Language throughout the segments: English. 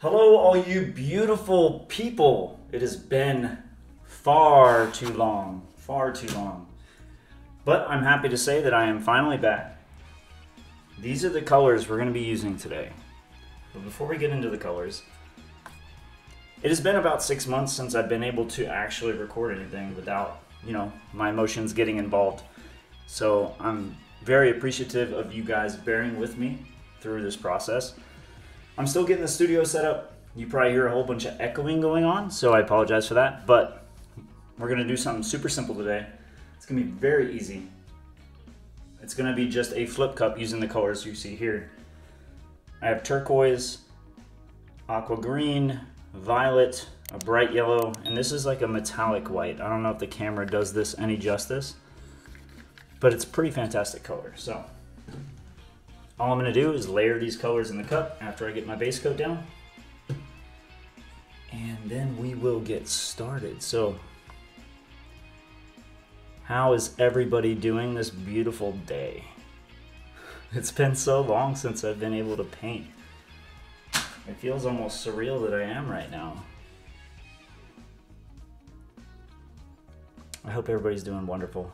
Hello, all you beautiful people. It has been far too long, far too long. But I'm happy to say that I am finally back. These are the colors we're going to be using today. But before we get into the colors, it has been about six months since I've been able to actually record anything without, you know, my emotions getting involved. So I'm very appreciative of you guys bearing with me through this process. I'm still getting the studio set up. You probably hear a whole bunch of echoing going on, so I apologize for that. But we're gonna do something super simple today. It's gonna be very easy. It's gonna be just a flip cup using the colors you see here. I have turquoise, aqua green, violet, a bright yellow, and this is like a metallic white. I don't know if the camera does this any justice, but it's pretty fantastic color. So all I'm gonna do is layer these colors in the cup after I get my base coat down. And then we will get started. So how is everybody doing this beautiful day? It's been so long since I've been able to paint. It feels almost surreal that I am right now. I hope everybody's doing wonderful.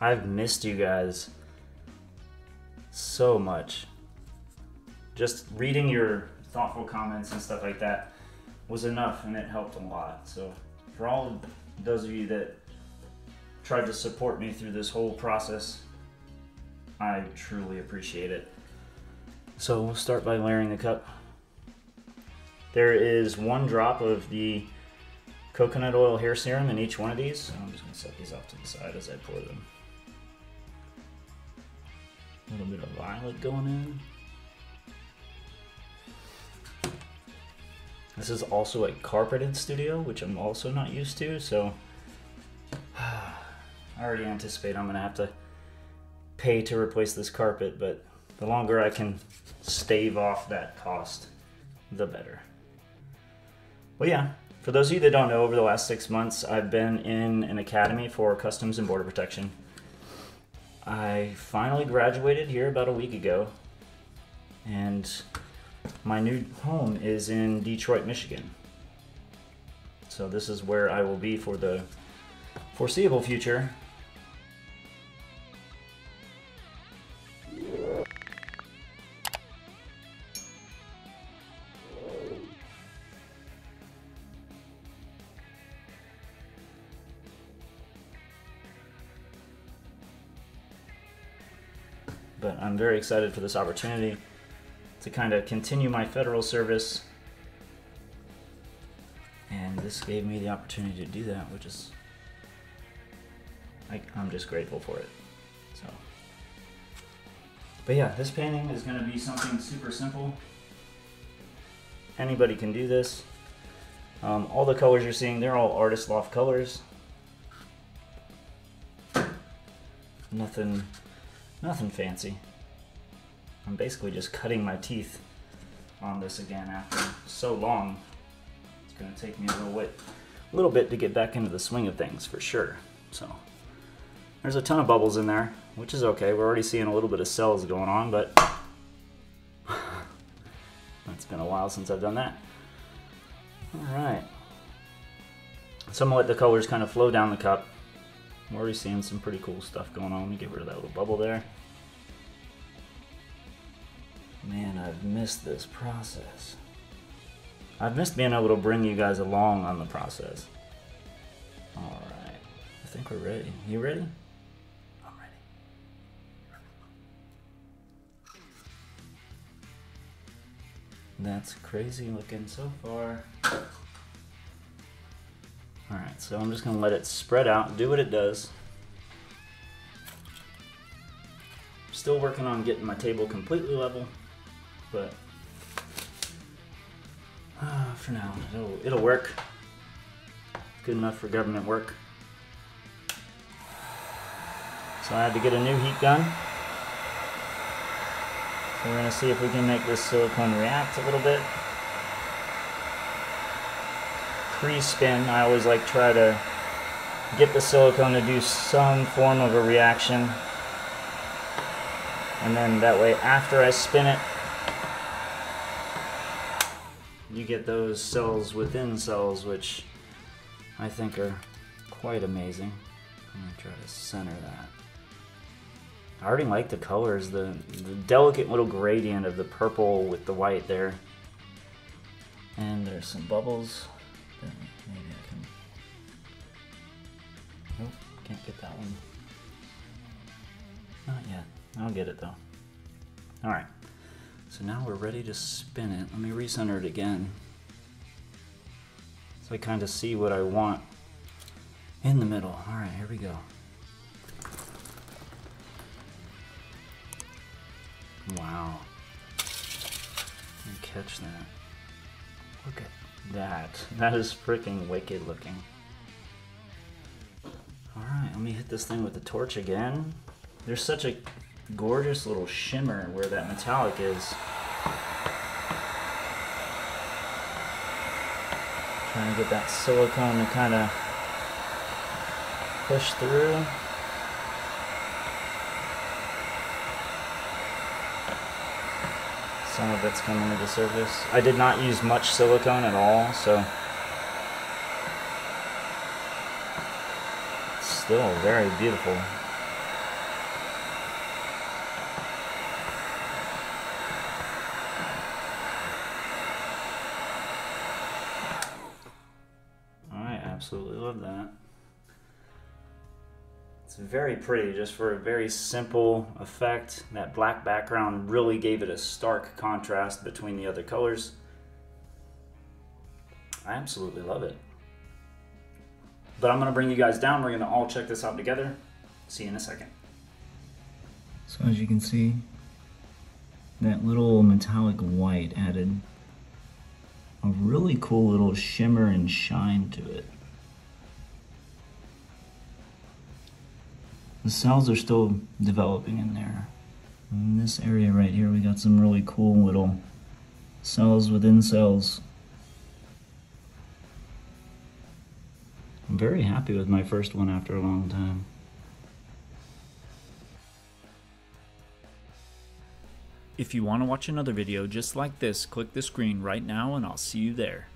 I've missed you guys so much. Just reading your thoughtful comments and stuff like that was enough and it helped a lot. So, for all those of you that tried to support me through this whole process, I truly appreciate it. So, we'll start by layering the cup. There is one drop of the coconut oil hair serum in each one of these. I'm just to set these off to the side as I pour them. A little bit of violet going in. This is also a carpeted studio, which I'm also not used to, so I already anticipate I'm gonna have to pay to replace this carpet, but the longer I can stave off that cost, the better. Well, yeah, for those of you that don't know, over the last six months, I've been in an academy for Customs and Border Protection. I finally graduated here about a week ago, and my new home is in Detroit, Michigan. So this is where I will be for the foreseeable future. But I'm very excited for this opportunity to kind of continue my federal service. And this gave me the opportunity to do that, which is, I, I'm just grateful for it. So, but yeah, this painting is going to be something super simple. Anybody can do this. Um, all the colors you're seeing, they're all Artist Loft colors. Nothing Nothing fancy. I'm basically just cutting my teeth on this again after so long. It's gonna take me a little bit, a little bit to get back into the swing of things for sure. So there's a ton of bubbles in there, which is okay. We're already seeing a little bit of cells going on, but it's been a while since I've done that. All right. So I'm gonna let the colors kind of flow down the cup. I'm already seeing some pretty cool stuff going on. Let me get rid of that little bubble there. Man, I've missed this process. I've missed being able to bring you guys along on the process. Alright. I think we're ready. You ready? I'm ready. That's crazy looking so far. Alright, so I'm just going to let it spread out, do what it does. Still working on getting my table completely level, but uh, for now, it'll, it'll work. Good enough for government work. So I had to get a new heat gun. So we're going to see if we can make this silicone react a little bit pre-spin, I always like try to get the silicone to do some form of a reaction. And then that way after I spin it, you get those cells within cells, which I think are quite amazing. I'm gonna try to center that. I already like the colors, the, the delicate little gradient of the purple with the white there. And there's some bubbles. Maybe I can. Nope, can't get that one. Not yet. I'll get it though. Alright. So now we're ready to spin it. Let me recenter it again. So I kind of see what I want in the middle. Alright, here we go. Wow. catch that. Look at that. That is freaking wicked looking. Alright, let me hit this thing with the torch again. There's such a gorgeous little shimmer where that metallic is. Trying to get that silicone to kind of push through. Some of it's coming to the surface. I did not use much silicone at all, so it's still very beautiful. I absolutely love that. Very pretty just for a very simple effect. That black background really gave it a stark contrast between the other colors. I absolutely love it. But I'm going to bring you guys down. We're to all check this out together. See you in a second. So as you can see, that little metallic white added a really cool little shimmer and shine to it. The cells are still developing in there. In this area right here, we got some really cool little cells within cells. I'm very happy with my first one after a long time. If you want to watch another video just like this, click the screen right now and I'll see you there.